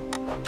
you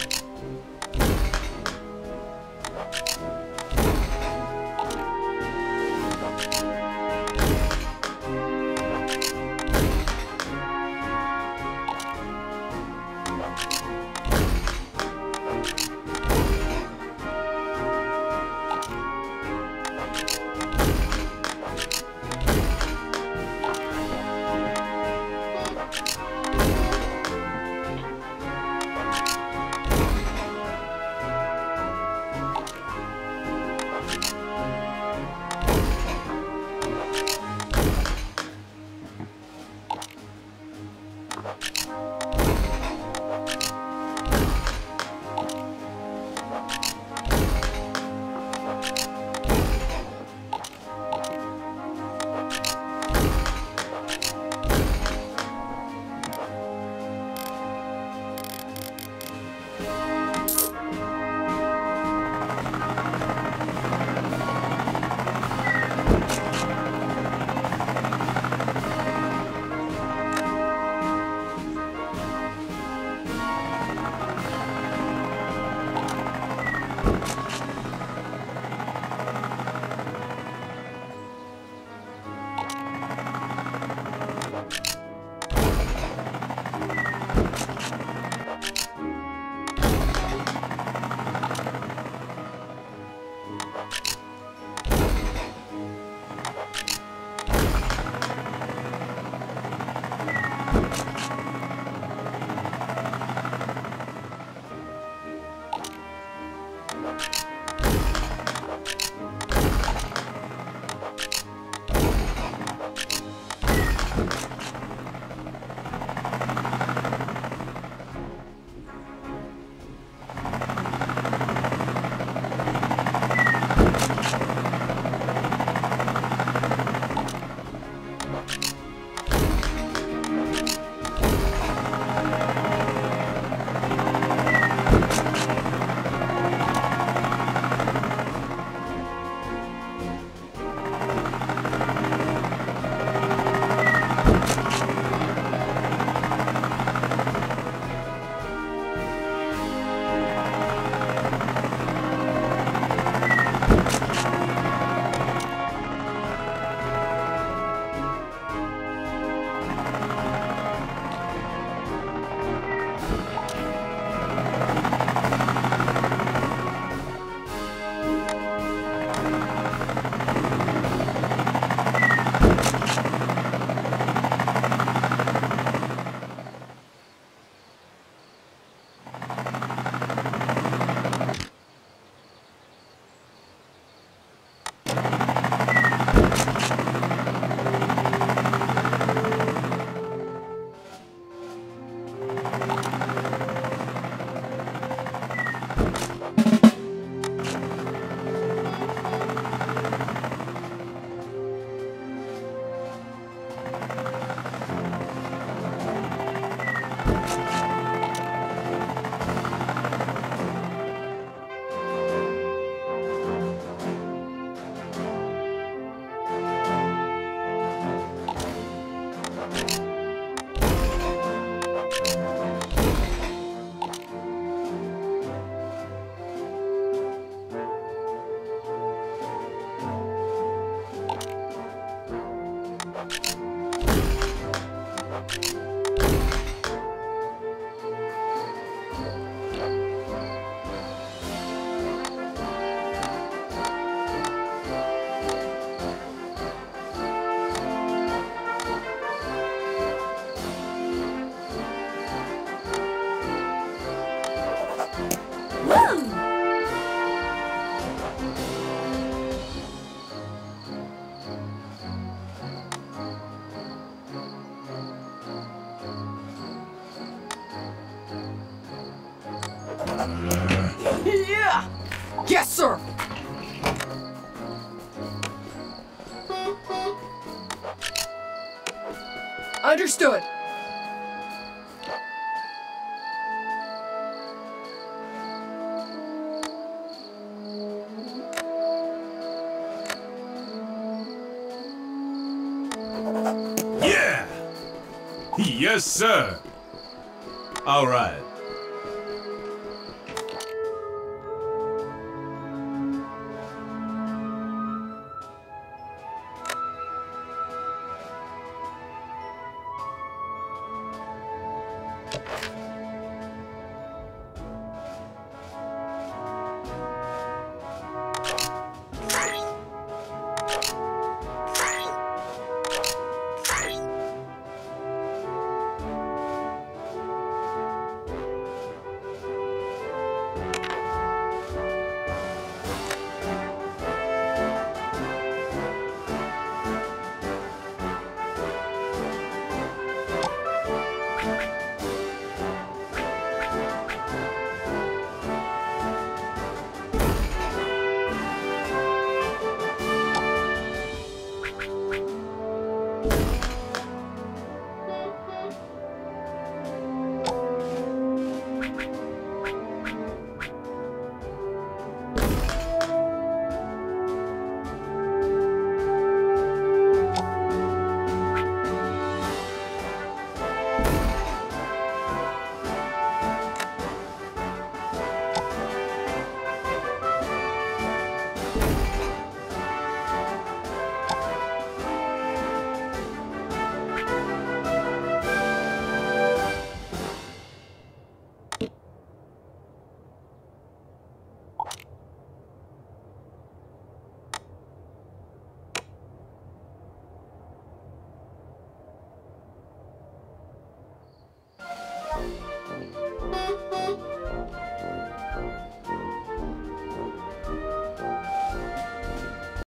Yes, sir! Understood. Yeah! Yes, sir! All right.